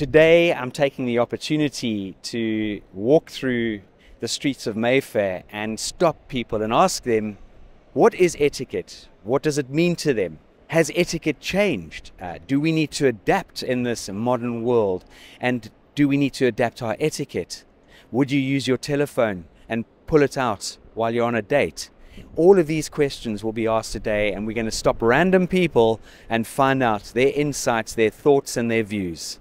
Today, I'm taking the opportunity to walk through the streets of Mayfair and stop people and ask them, what is etiquette? What does it mean to them? Has etiquette changed? Uh, do we need to adapt in this modern world? And do we need to adapt our etiquette? Would you use your telephone and pull it out while you're on a date? All of these questions will be asked today, and we're going to stop random people and find out their insights, their thoughts, and their views.